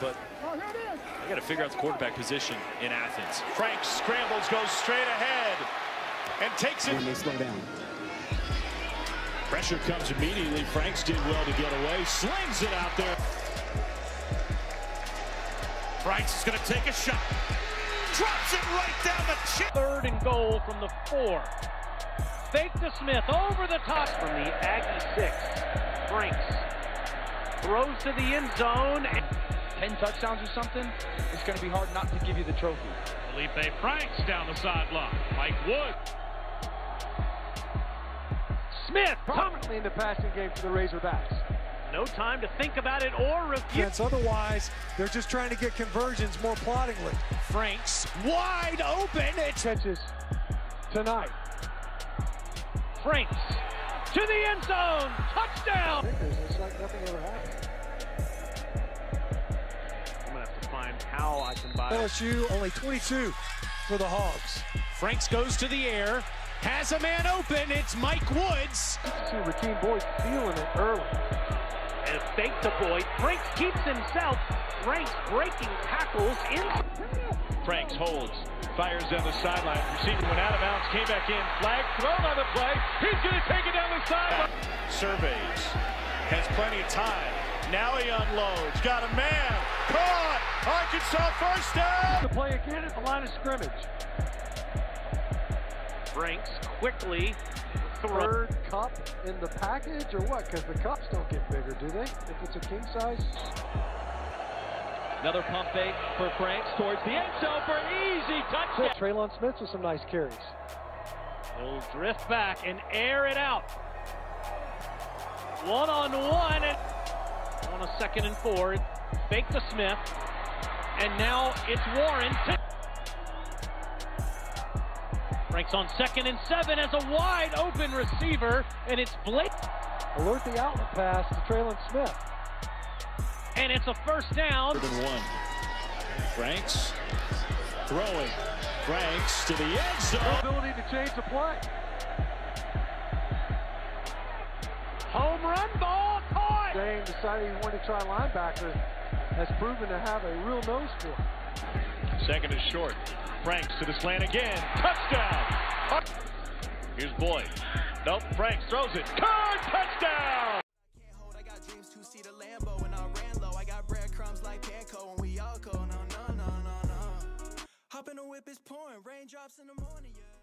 But I got to figure out the quarterback position in Athens. Franks scrambles, goes straight ahead, and takes it. When they slow down. Pressure comes immediately. Franks did well to get away. Slings it out there. Franks is going to take a shot. Drops it right down the chin. Third and goal from the four. Fake to Smith over the top from the Aggie six. Franks throws to the end zone. 10 touchdowns or something, it's going to be hard not to give you the trophy. Feleipe Franks down the sideline. Mike Wood. Smith Prominently in the passing game for the Razorbacks. No time to think about it or refuse. Otherwise, they're just trying to get conversions more ploddingly. Franks wide open. It's Catches tonight. Franks to the end zone. Touchdown. It's like nothing ever happened. LSU only 22 for the Hogs. Franks goes to the air. Has a man open. It's Mike Woods. See Rakeem Boyd feeling it early. and fake to Boyd. Franks keeps himself. Franks breaking tackles in. Franks holds. Fires down the sideline. Receiver went out of bounds. Came back in. Flag thrown on the play. He's going to take it down the sideline. Surveys. Has plenty of time. Now he unloads. Got a man. Caught. Arkansas first down. To play again at the line of scrimmage. Franks quickly. Third cup in the package or what? Because the cups don't get bigger, do they? If it's a king size. Another pump fake for Franks towards the end zone for an easy touchdown. Trelon Smith with some nice carries. He'll drift back and air it out. One on one and on a second and four. Fake to Smith. And now it's Warren. To Franks on second and seven as a wide open receiver, and it's Blake. Alert the outlet pass to Trelon Smith. And it's a first down. Third and one. Franks throwing. Franks to the end zone. Ability to change the play. Dane decided he wanted to try linebacker. Has proven to have a real nose for it. Second is short. Franks to the slant again. Touchdown. Here's Boyd. Nope. Franks throws it. Card touchdown. can't hold. I got dreams to see the Lambo and I ran low. I got breadcrumbs like panko and we all go no no no no no. Hop in the whip is pouring, raindrops in the morning. Yeah.